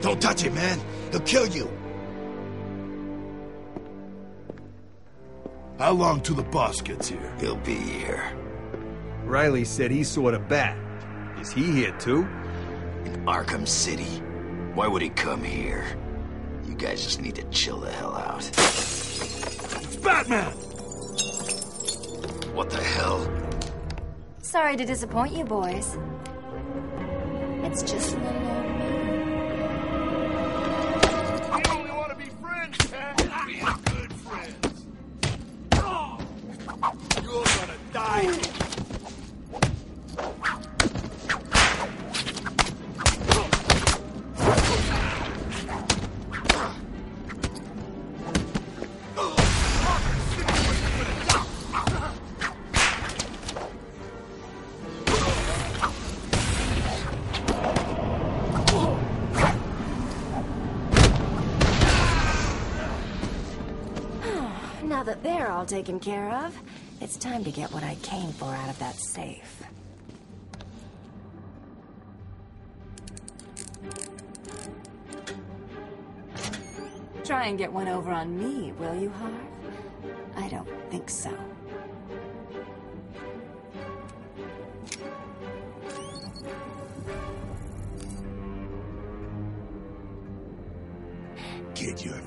Don't touch him, man. He'll kill you. How long till the boss gets here? He'll be here. Riley said he saw the bat. Is he here too? In Arkham City. Why would he come here? You guys just need to chill the hell out. It's Batman! What the hell? Sorry to disappoint you, boys. It's just little old Now that they're all taken care of, it's time to get what I came for out of that safe. Try and get one over on me, will you, Harv? I don't think so. Get your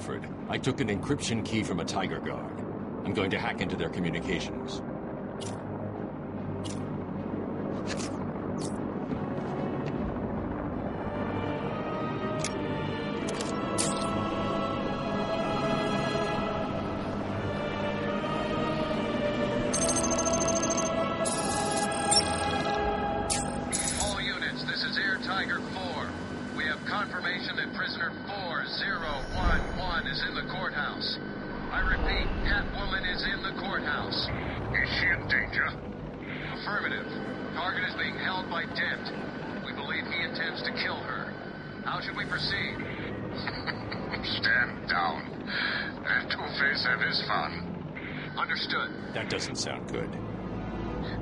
Alfred, I took an encryption key from a TYGER Guard. I'm going to hack into their communications. All units, this is Air TYGER 4. We have confirmation that prisoner 4011 is in the courthouse. I repeat, Catwoman is in the courthouse. Is she in danger? Affirmative. Target is being held by Dent. We believe he intends to kill her. How should we proceed? Stand down. Let Two-Face have his fun. Understood. That doesn't sound good.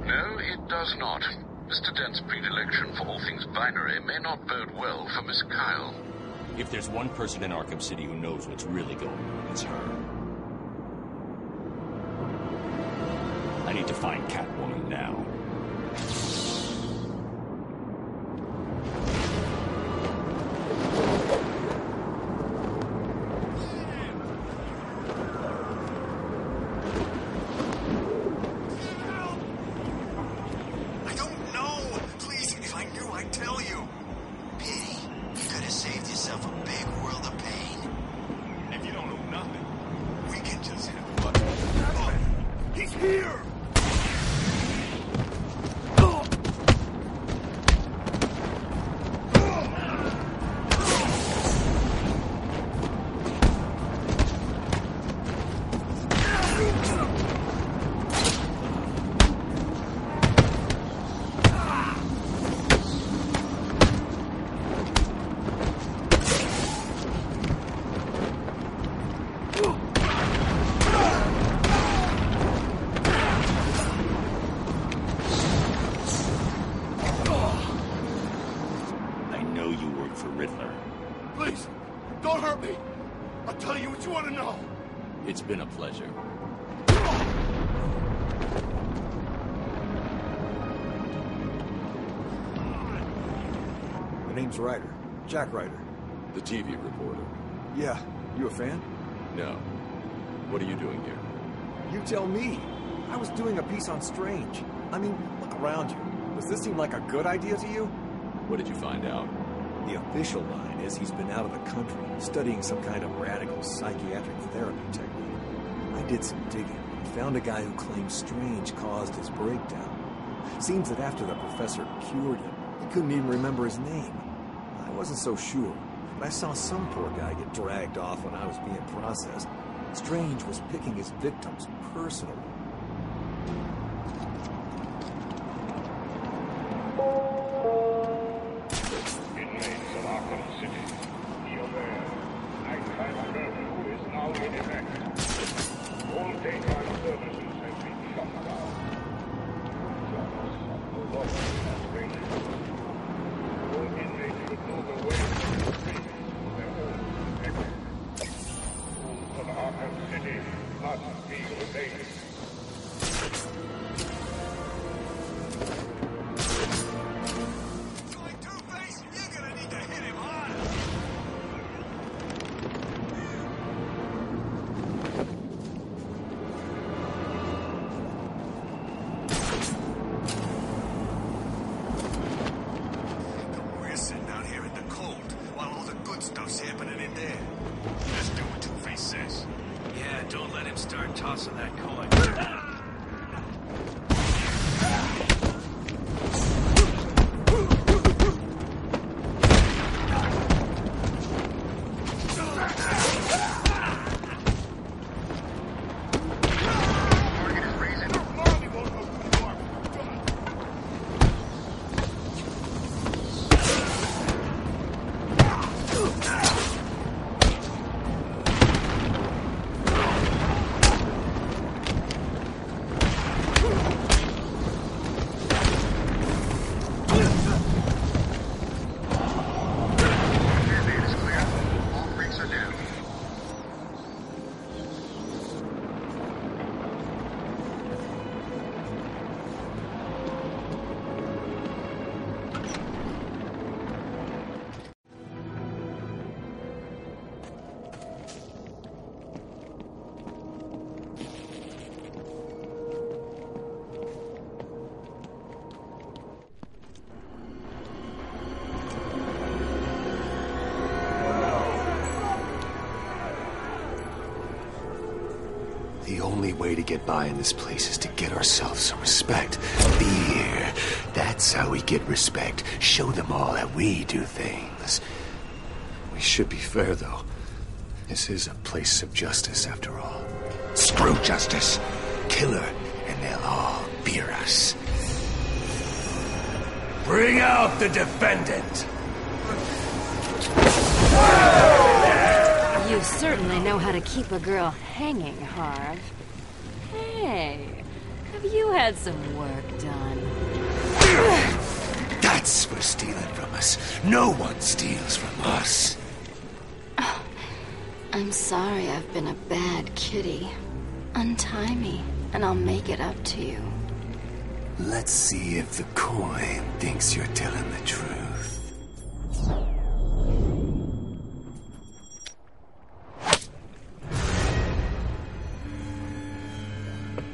No, it does not. Mr. Dent's predilection for all things binary may not bode well for Miss Kyle. If there's one person in Arkham City who knows what's really going on, it's her. I need to find Catwoman been a pleasure. My name's Ryder. Jack Ryder. The TV reporter. Yeah, you a fan? No. What are you doing here? You tell me. I was doing a piece on Strange. I mean, look around you. Does this seem like a good idea to you? What did you find out? The official line is he's been out of the country studying some kind of radical psychiatric therapy technique. I did some digging and found a guy who claims Strange caused his breakdown. Seems that after the professor cured him, he couldn't even remember his name. I wasn't so sure, but I saw some poor guy get dragged off when I was being processed. Strange was picking his victims personally. Inmates of Arkham City, be aware. Nighttime curfew is evacuated. All daytime services start tossing that coin. Only way to get by in this place is to get ourselves some respect. Fear. That's how we get respect. Show them all that we do things. We should be fair, though. This is a place of justice, after all. Screw justice. Kill her, and they'll all fear us. Bring out the defendant! You certainly know how to keep a girl hanging, Harv. Hey, have you had some work done? That's for stealing from us. No one steals from us. Oh, I'm sorry I've been a bad kitty. Untie me, and I'll make it up to you. Let's see if the coin thinks you're telling the truth.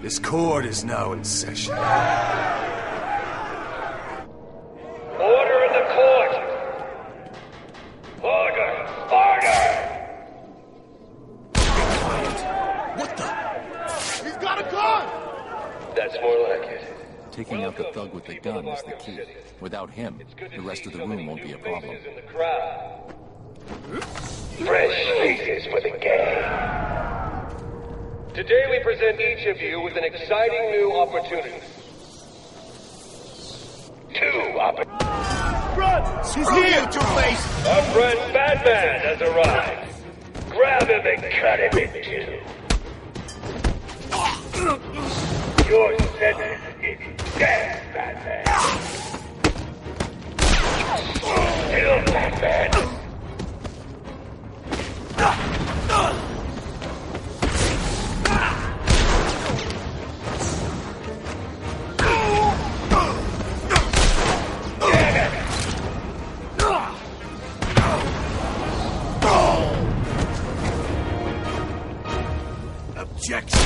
This court is now in session. Order in the court! Order! Order! What the? He's got a gun! That's more like it. Taking out the thug with the gun is the key. Without him, the rest of the room won't be a problem. Today we present each of you with an exciting new opportunity. Two opportunities. Run! She's here, Two-Face! Our friend Batman has arrived. Grab him and cut him in two. Your sentence is death, Objection!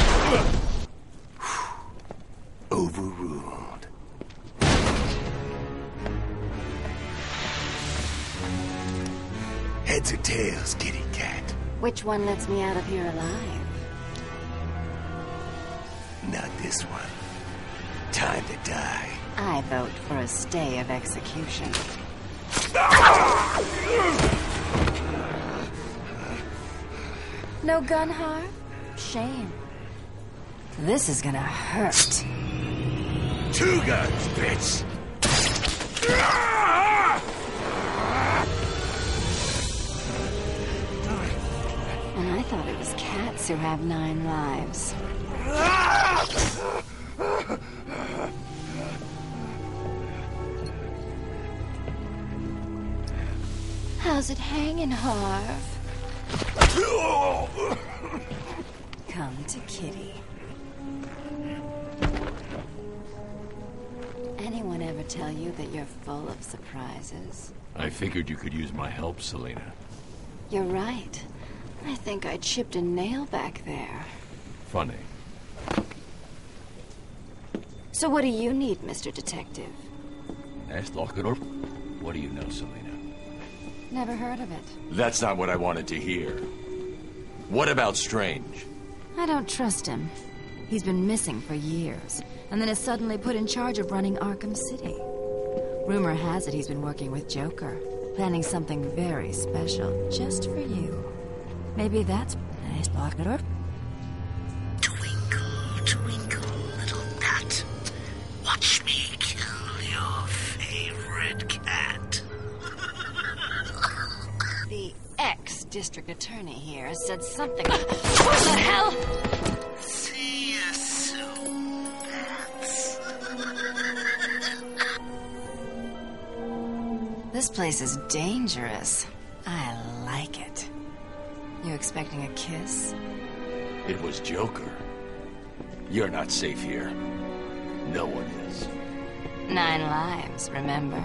Overruled. Heads or tails, kitty cat? Which one lets me out of here alive? Not this one. Time to die. I vote for a stay of execution. No gun harm? Shame. This is gonna hurt. Two guns, bitch! And I thought it was cats who have nine lives. How's it hanging, Harv? Come to Kitty. Anyone ever tell you that you're full of surprises? I figured you could use my help, Selina. You're right. I think I chipped a nail back there. Funny. So what do you need, Mr. Detective? Ask Lockador. What do you know, Selina? Never heard of it. That's not what I wanted to hear. What about Strange? I don't trust him. He's been missing for years, and then is suddenly put in charge of running Arkham City. Rumor has it he's been working with Joker, planning something very special just for you. Maybe that's nice, Lockador. Ex-district attorney here said something. what the hell? See you soon, bats. This place is dangerous. I like it. You expecting a kiss? It was Joker. You're not safe here. No one is. Nine lives, remember?